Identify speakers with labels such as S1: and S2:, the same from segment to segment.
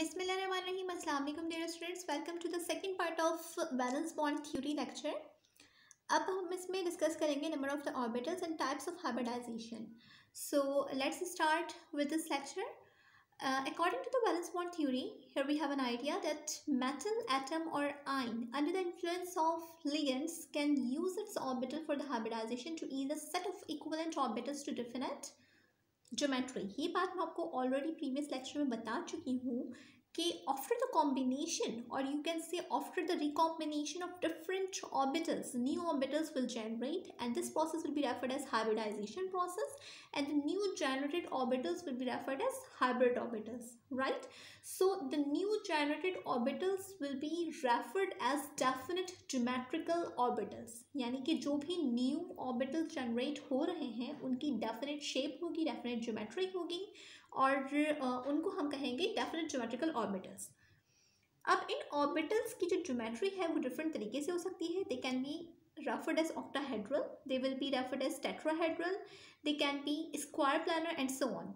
S1: Bismillahirrahmanirrahim. Assalamu alaikum dear students. Welcome to the second part of valence bond theory lecture. अब हम इसमें discuss करेंगे number of the orbitals and types of hybridization so let's start with this lecture according to the valence bond theory here we have an idea that metal atom or ion under the influence of ligands can use its orbital for the hybridization to either set of equivalent orbitals to definite geometry ये बात मैं आपको already previous lecture में बता चुकी हूँ कि after the combination और you can say after the recombination of different orbitals new orbitals will generate and this process will be referred as hybridization process and the new generated orbitals will be referred as hybrid orbitals right so the new generated orbitals will be referred as definite geometrical orbitals यानी कि जो भी new orbitals generate हो रहे हैं, उनकी definite shape होगी definite geometric होगी और उनको हम कहेंगे डेफिनेट ज्योमेट्रिकल ऑर्बिटल्स अब इन ऑर्बिटल्स की जो ज्योमेट्री है, वो डिफरेंट तरीके से हो सकती है. They can be referred as octahedral they will be referred as tetrahedral they can be square planar and so on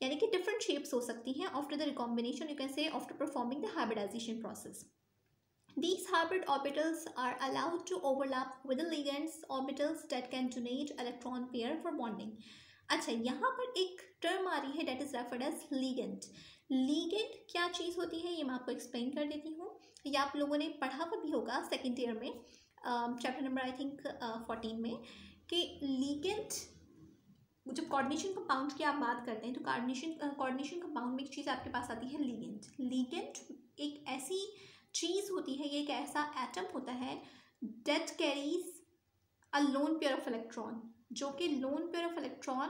S1: यानी कि डिफरेंट शेप्स हो सकती हैं after the recombination you can say after performing the hybridization process These hybrid orbitals are allowed to overlap with the ligands orbitals that can donate electron pair for bonding. अच्छा यहाँ पर एक term आ रही है that is referred as ligand ligand क्या चीज़ होती है? ये मैं आपको एक्सप्लेन कर देती हूँ। ये आप लोगों ने पढ़ा हुआ भी होगा सेकेंड ईयर में chapter number I think fourteen में, कि लीगेंट जब कोऑर्डिनेशन कंपाउंड की आप बात करते हैं तो कॉर्डिनेशन कोऑर्डिनेशन कंपाउंड में एक चीज़ आपके पास आती है लीगेंट लीगेंट एक ऐसी चीज़ होती है, ये एक ऐसा एटम होता है that carries a lone pair of electron जो कि lone pair of electron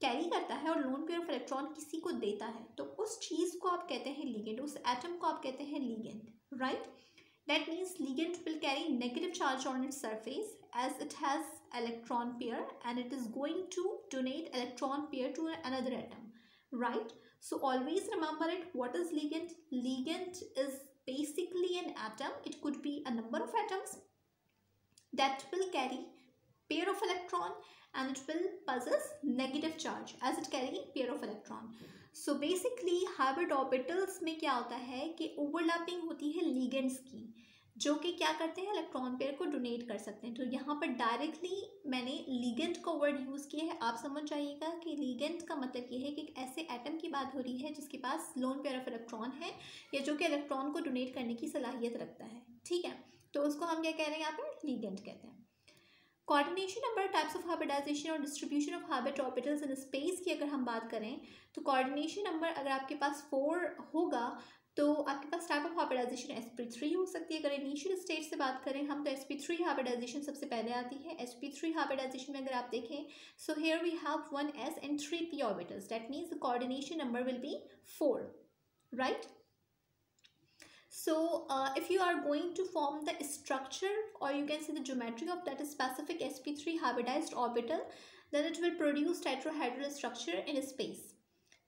S1: carry करता है और लोन पेयर ऑफ़ इलेक्ट्रॉन किसी को देता है। तो उस चीज़ को आप कहते हैं लीगेंट उस एटम को आप कहते हैं ligand right that means ligand will carry negative charge on its surface as it has electron pair and it is going to donate electron pair to another atom right so always remember it, what is ligand? Ligand is basically an atom, it could be a number of atoms that will carry pair of electron and it will possess negative charge. As it carry, pair of electron. So, basically hybrid orbitals में क्या होता है कि overlapping होती है ligands की, जो कि क्या करते हैं इलेक्ट्रॉन पेयर को डोनेट कर सकते हैं। तो यहाँ पर डायरेक्टली मैंने लीगेंट का वर्ड यूज़ किया है। आप समझ जाइएगा कि लीगेंट का मतलब ये है कि एक ऐसे एटम की बात हो रही है जिसके पास लोन पेयर ऑफ़ इलेक्ट्रॉन है, या जो कि इलेक्ट्रॉन को डोनेट करने की सलाहियत रखता है। ठीक है? तो उसको हम क्या कह रहे हैं यहाँ पर लीगेंट कहते हैं। Coordination number types of hybridization और distribution of hybrid orbitals in space की अगर हम बात करें तो कोऑर्डिनेशन नंबर अगर आपके पास फोर होगा तो आपके पास type of hybridization s p three हो सकती है। अगर इनिशियल स्टेज से बात करें हम तो एस पी थ्री हाइब्रिडाइजेशन सबसे पहले आती है। एस पी थ्री हाइब्रिडाइजेशन में अगर आप देखें so here we have one s and three p orbitals that means the coordination number will be four right So uh, if you are going to form the structure or you can see the geometry of that specific sp3 hybridized orbital then it will produce tetrahedral structure in space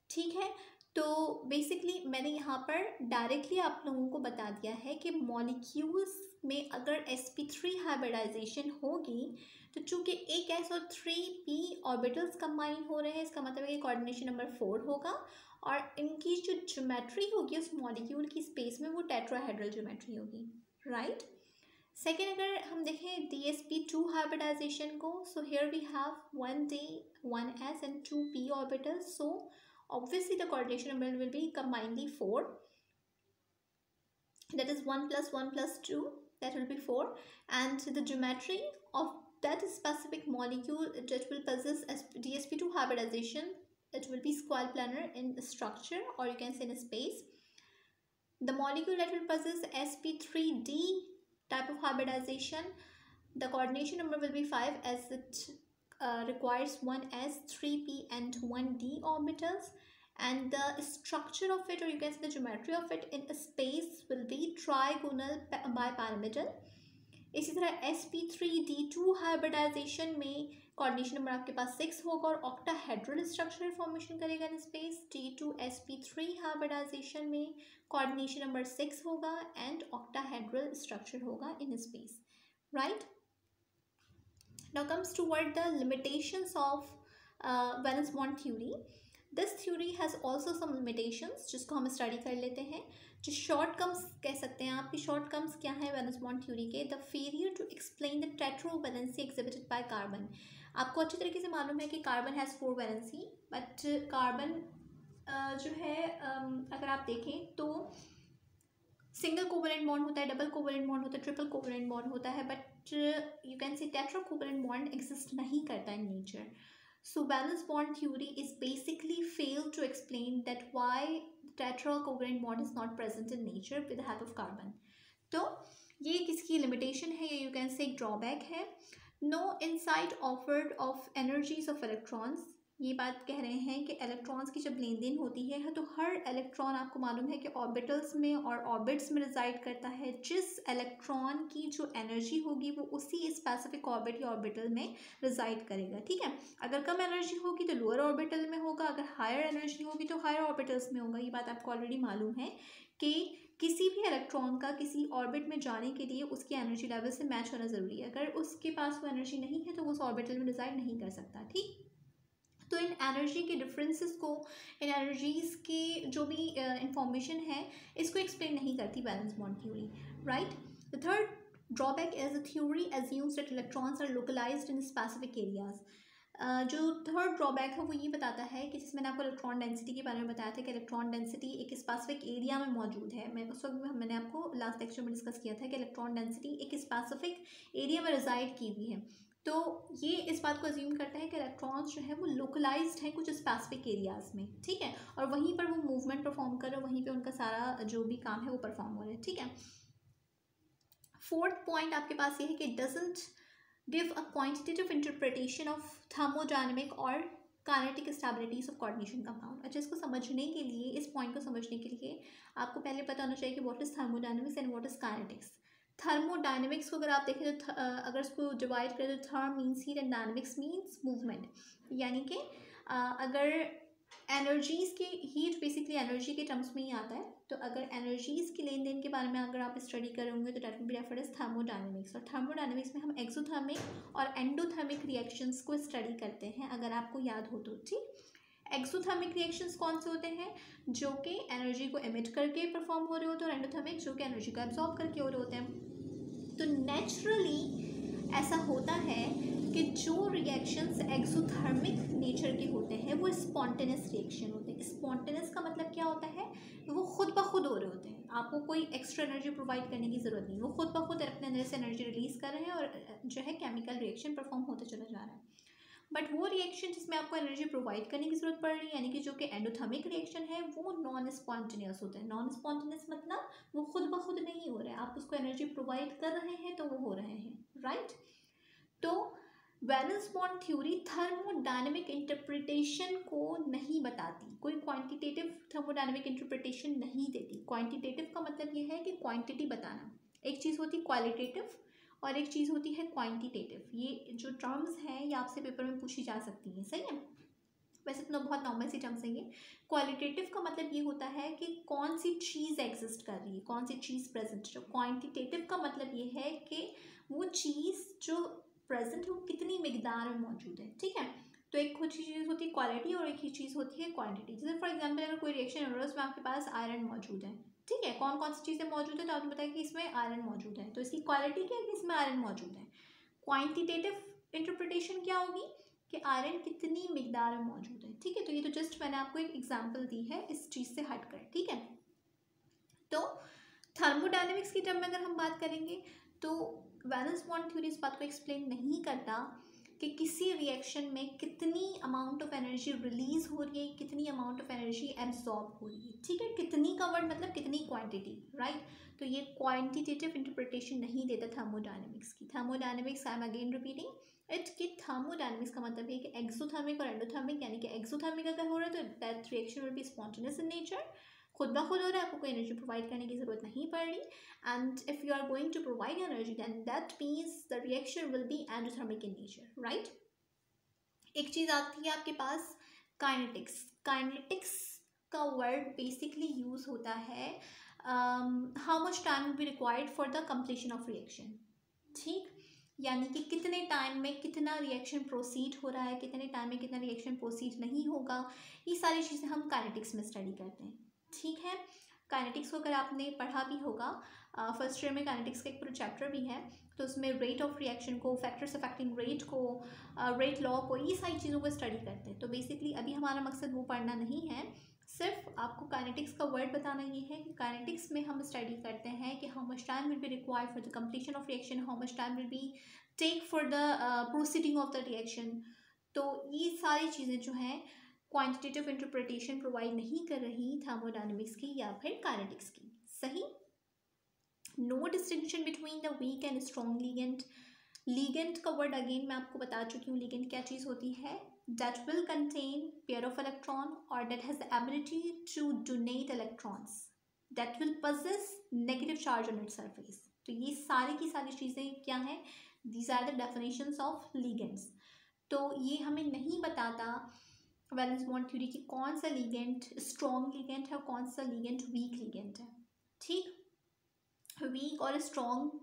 S1: ठीक है तो basically मैंने यहाँ पर directly आप लोगों को बता दिया है कि मॉलिक्यूल्स में अगर sp3 हाइब्रिडाइजेशन होगी तो चूँकि एक एस और थ्री पी ऑर्बिटल्स कंबाइन हो रहे हैं, इसका मतलब है कि कोऑर्डिनेशन नंबर फोर होगा और इनकी जो ज्योमेट्री होगी, उस मॉलिक्यूल की स्पेस में वो टेट्राहेड्रल ज्योमेट्री होगी राइट सेकेंड अगर हम देखें d s p two hybridization को so here we have one d one s and two p orbital so obviously the coordination number will be combinedly 4 that is 1 plus 1 plus 2 that will be 4 and the geometry of that specific molecule that will possess as dsp2 hybridization. It will be square planar in structure or you can say in space. The molecule that will possess sp3d type of hybridization, the coordination number will be 5 as it uh, requires 1s, 3p and 1d orbitals and the structure of it or you can say the geometry of it in space will be trigonal bipyramidal. इसी तरह s p three d two hybridization में coordination number आपके पास six होगा और octahedral structure formation करेगा in space d two s p three hybridization में coordination number six होगा एंड ऑक्टाहेड्रल स्ट्रक्चर होगा in space right now comes toward the limitations of uh, valence bond theory. This theory has also some limitations जिसको हम study कर लेते हैं, जो short comes कह सकते हैं आपकी शॉर्ट कम्स क्या है वेनस बॉन्ड थ्योरी के? The failure to explain the tetravalency exhibited by carbon आपको अच्छी तरीके से मालूम है कि carbon has four valency but carbon जो है अगर आप देखें तो सिंगल कोवलेंट बॉन्ड होता है डबल कोवलेंट बॉन्ड होता है ट्रिपल कोवलेंट बॉन्ड होता है but you can see tetra covalent bond exist नहीं करता in nature So valence bond theory is basically failed to explain that why tetracovalent bond is not present in nature with the help of carbon. तो ये किसकी limitation है you can से एक drawback है no insight offered of energies of electrons ये बात कह रहे हैं कि इलेक्ट्रॉन्स की जब लेन देन होती है तो हर इलेक्ट्रॉन आपको मालूम है कि ऑर्बिटल्स में और ऑर्बिट्स में रिजाइड करता है। जिस इलेक्ट्रॉन की जो एनर्जी होगी, वो उसी स्पेसिफिक ऑर्बिट या ऑर्बिटल में रिजाइड करेगा, ठीक है? अगर कम एनर्जी होगी तो लोअर ऑर्बिटल में होगा। अगर हायर एनर्जी होगी तो हायर ऑर्बिटल्स में होगा। ये बात आपको ऑलरेडी मालूम है कि किसी भी इलेक्ट्रॉन का किसी ऑर्बिट में जाने के लिए उसकी एनर्जी लेवल से मैच होना ज़रूरी है। अगर उसके पास वो एनर्जी नहीं है तो वो उस ऑर्बिटल में डिज़ाइड नहीं कर सकता, ठीक? तो इन एनर्जी के डिफरेंसेस को इन एनर्जीज़ की जो भी इंफॉर्मेशन uh, है इसको एक्सप्लेन नहीं करती valence bond theory right the third drawback as a theory as assumes that electrons are localised in specific areas जो थर्ड ड्रॉबैक है वो ये बताता है कि जिसमें आपको इलेक्ट्रॉन डेंसिटी के बारे में बताया था कि इलेक्ट्रॉन डेंसिटी एक स्पेसिफिक एरिया में मौजूद है। मैं उस वक्त मैंने आपको लास्ट लेक्चर में डिस्कस किया था कि इलेक्ट्रॉन डेंसिटी एक स्पेसिफिक एरिया में रिजाइड की हुई है। तो ये इस बात को अज्यूम करता है कि इलेक्ट्रॉन्स जो है वो लोकलाइज्ड है कुछ स्पेसिफिक एरियाज़ में, ठीक है? और वहीं पर वो मूवमेंट परफॉर्म कर रहे हैं, वहीं पे उनका सारा जो भी काम है वो परफॉर्म हो रहा है, ठीक है? फोर्थ पॉइंट आपके पास ये है कि doesn't give a quantitative interpretation of thermodynamic और kinetic stabilities of coordination compound अच्छा इसको समझने के लिए, इस पॉइंट को समझने के लिए आपको पहले पता होना चाहिए कि what is thermodynamics and what is kinetics thermodynamics को अगर आप देखें तो अगर उसको डिवाइड करें तो therm means heat and dynamics means movement यानी कि अगर एनर्जीज़ की हीट बेसिकली एनर्जी के टर्म्स में ही आता है तो अगर एनर्जीज़ की लेन देन के बारे में अगर आप स्टडी करोगे तो that will be referred as thermodynamics और थर्मोडायनेमिक्स में हम एक्सोथर्मिक और एंडोथर्मिक रिएक्शंस को स्टडी करते हैं, अगर आपको याद हो तो ठीक? एक्सोथर्मिक रिएक्शंस कौन से होते हैं? जो कि एनर्जी को एमिट करके परफॉर्म हो रहे होते हैं और एंडोथर्मिक जो कि एनर्जी को एब्जॉर्ब करके हो रहे होते हैं। तो नेचुरली ऐसा होता है कि जो रिएक्शंस एक्सोथर्मिक नेचर के होते हैं, वो स्पॉन्टेनियस रिएक्शन होते हैं। स्पॉन्टेनियस का मतलब क्या होता है? वो खुद ब खुद हो रहे होते हैं। आपको कोई एक्स्ट्रा एनर्जी प्रोवाइड करने की ज़रूरत नहीं। वो खुद ब खुद अपने अंदर से एनर्जी रिलीज़ कर रहे हैं और, जो है केमिकल रिएक्शन परफॉर्म होते चला जा रहा है। बट वो रिएक्शन जिसमें आपको एनर्जी प्रोवाइड करने की ज़रूरत पड़ रही है, यानी कि जो कि एंडोथर्मिक रिएक्शन है, वो नॉन स्पॉन्टेनियस होता है। नॉन स्पॉन्टेनियस मतलब वो खुद ब खुद नहीं हो रहा है। आप उसको एनर्जी प्रोवाइड कर रहे हैं तो वो हो रहे हैं राइट तो valence bond theory thermodynamic interpretation को नहीं बताती। कोई क्वांटिटेटिव थर्मोडाइनमिक इंटरप्रिटेशन नहीं देती। क्वांटिटेटिव का मतलब ये है कि क्वांटिटी बताना। एक चीज़ होती क्वालिटेटिव और एक चीज़ होती है क्वांटिटेटिव ये जो टर्म्स हैं, ये आपसे पेपर में पूछी जा सकती हैं, सही है? वैसे तो बहुत नॉर्मल सी टर्म्स हैं ये। क्वालिटेटिव का मतलब ये होता है कि कौन सी चीज़ एग्जिस्ट कर रही है, कौन सी चीज़ प्रेजेंट है। क्वांटिटेटिव का मतलब ये है कि वो चीज़ जो प्रेजेंट है, वो कितनी मकदार में मौजूद है, ठीक है? तो एक खुद चीज़ होती है क्वालिटी और एक ही चीज़ होती है क्वांटिटी जैसे फॉर एग्जांपल अगर कोई रिएक्शन हो रहा है उसमें आपके पास आयरन मौजूद है ठीक है कौन कौन सी चीज़ें मौजूद है तो आपने बताया कि इसमें आयरन मौजूद है। तो इसकी क्वालिटी क्या है कि इसमें आयरन मौजूद है? क्वान्टिटेटिव इंटरप्रिटेशन क्या होगी कि आयरन कितनी मकदार में मौजूद है? ठीक है तो ये तो जस्ट मैंने आपको एक एग्ज़ाम्पल दी है, इस चीज़ से हट कर, ठीक है? तो थर्मोडाइनमिक्स की टर्म में अगर हम बात करेंगे तो वैलेंस बॉन्ड थ्योरी इस बात को एक्सप्लेन नहीं करता कि किसी रिएक्शन में कितनी अमाउंट ऑफ़ एनर्जी रिलीज़ हो रही है, कितनी अमाउंट ऑफ़ एनर्जी एब्जॉर्ब हो रही है, ठीक है? कितनी का वर्ड मतलब कितनी क्वांटिटी राइट तो ये क्वांटिटेटिव इंटरप्रिटेशन नहीं देता थर्मोडाइनमिक्स की। Thermodynamics I am again repeating it कि थर्मोडाइनमिक्स का मतलब है कि एक्सोथर्मिक और एंडोथर्मिक यानी कि एक्सोथर्मिक अगर हो रहा है तो that reaction will be spontaneous in nature खुद ब खुद हो रहा है, आपको कोई एनर्जी प्रोवाइड करने की ज़रूरत नहीं पड़ रही। And if you are going to provide energy then that means the reaction will be endothermic in nature right एक चीज़ आती है आपके पास काइनेटिक्स काइनेटिक्स का वर्ड बेसिकली यूज़ होता है how much time be required for the completion of reaction ठीक? यानी कि कितने टाइम में कितना रिएक्शन प्रोसीड हो रहा है, कितने टाइम में कितना रिएक्शन प्रोसीड नहीं होगा, ये सारी चीज़ें हम काइनेटिक्स में स्टडी करते हैं। ठीक है? काइनेटिक्स को अगर आपने पढ़ा भी होगा फ़र्स्ट ईयर में काइनेटिक्स का एक पूरा चैप्टर भी है तो उसमें रेट ऑफ़ रिएक्शन को फैक्टर्स अफेक्टिंग रेट को रेट लॉ को, ये सारी चीज़ों को स्टडी करते हैं। तो बेसिकली अभी हमारा मकसद वो पढ़ना नहीं है, सिर्फ़ आपको काइनेटिक्स का वर्ड बताना ये है कि काइनेटिक्स में हम स्टडी करते हैं कि how much time will be required for the completion of reaction how much time will be take for the proceeding of the reaction तो ये सारी चीज़ें जो हैं क्वांटिटेटिव इंटरप्रिटेशन प्रोवाइड नहीं कर रही थर्मोडाइनमिक्स की या फिर काइनेटिक्स की। सही? No distinction between the weak and strong ligand ligand का वर्ड अगेन मैं आपको बता चुकी हूँ लीगेंट क्या चीज़ होती है। That will contain pair of electron or that has the ability to donate electrons that will possess negative charge on its तो ये सारी की सारी चीज़ें क्या हैं? These are the definitions of ligands तो ये हमें नहीं बताता वैलेंस बॉन्ड थ्योरी की कौन सा लीगेंट स्ट्रॉन्ग लीगेंट है और कौन सा लीगेंट वीक लीगेंट है। ठीक? वीक और स्ट्रॉन्ग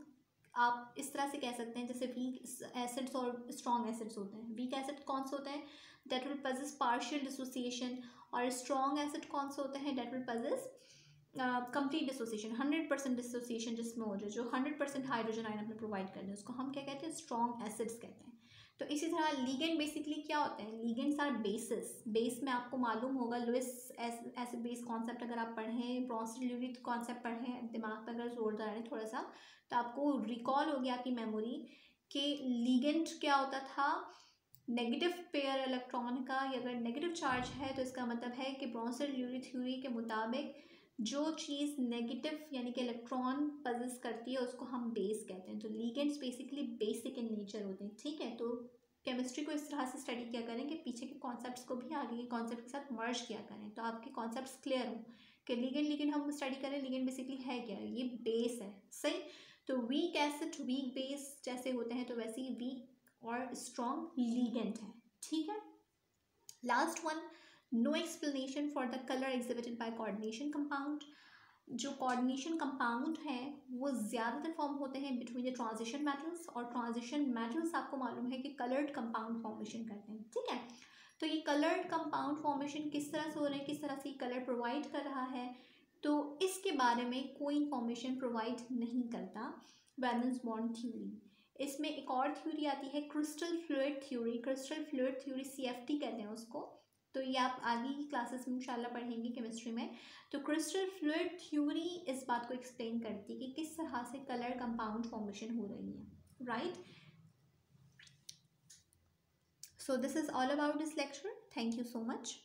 S1: आप इस तरह से कह सकते हैं जैसे वीक एसिड्स और स्ट्रॉन्ग एसिड्स होते हैं। वीक एसिड कौन से होते हैं? That will possess partial dissociation और स्ट्रॉन्ग एसिड कौन से होते हैं? That will possess complete dissociation hundred percent dissociation जिसमें हो जाए, जो हंड्रेड परसेंट हाइड्रोजन आयन अपने प्रोवाइड कर दें उसको हम क्या कहते हैं? स्ट्रॉन्ग एसिड्स कहते हैं। तो इसी तरह लीगेंड बेसिकली क्या होते हैं? लीगेंड्स आर बेसिस बेस में आपको मालूम होगा लुइस एसिड बेस कॉन्सेप्ट अगर आप पढ़ें ब्रॉन्स कॉन्सेप्ट पढ़ें दिमाग पर अगर ज़ोर डालें थोड़ा सा तो आपको रिकॉल हो गया आपकी मेमोरी कि लीगेंट क्या होता था? नेगेटिव पेयर इलेक्ट्रॉन का, या अगर नेगेटिव चार्ज है तो इसका मतलब है कि ब्रॉन्सर थ्योरी के मुताबिक जो चीज़ नेगेटिव यानी कि इलेक्ट्रॉन पजेस करती है, उसको हम बेस कहते हैं। तो ligands basically basic in nature होते हैं, ठीक है? तो केमिस्ट्री को इस तरह से स्टडी किया करें कि पीछे के कॉन्सेप्ट्स को भी आगे के कॉन्सेप्ट के साथ मर्ज किया करें। तो आपके कॉन्सेप्ट्स क्लियर हों कि लीगेंट लीगेंट हम स्टडी करें लीगेंट बेसिकली है क्या? ये बेस है, सही? तो वीक एसिड वीक बेस जैसे होते हैं तो वैसे ही वीक और स्ट्रॉन्ग लीगेंट है, ठीक है? Last one no explanation for the colour exhibited by coordination compound जो कोऑर्डिनेशन कंपाउंड है, वो ज़्यादातर फॉर्म होते हैं बिटवीन द ट्रांजिशन मेटल्स और ट्रांजिशन मेटल्स आपको मालूम है कि कलर्ड कंपाउंड फॉर्मेशन करते हैं, ठीक है? तो ये कलर्ड कंपाउंड फॉर्मेशन किस तरह से हो रहे हैं, किस तरह से कलर प्रोवाइड कर रहा है तो इसके बारे में कोई इंफॉर्मेशन प्रोवाइड नहीं करता वैलेंस बॉन्ड थ्योरी इसमें एक और थ्योरी आती है crystal field theory crystal field theory सी कहते हैं उसको। तो ये आप आगे की क्लासेस में इंशाल्लाह पढ़ेंगे केमिस्ट्री में। तो क्रिस्टल फ्लूड थ्योरी इस बात को एक्सप्लेन करती है कि किस तरह से कलर कंपाउंड फॉर्मेशन हो रही है right so this is all about this lecture thank you so much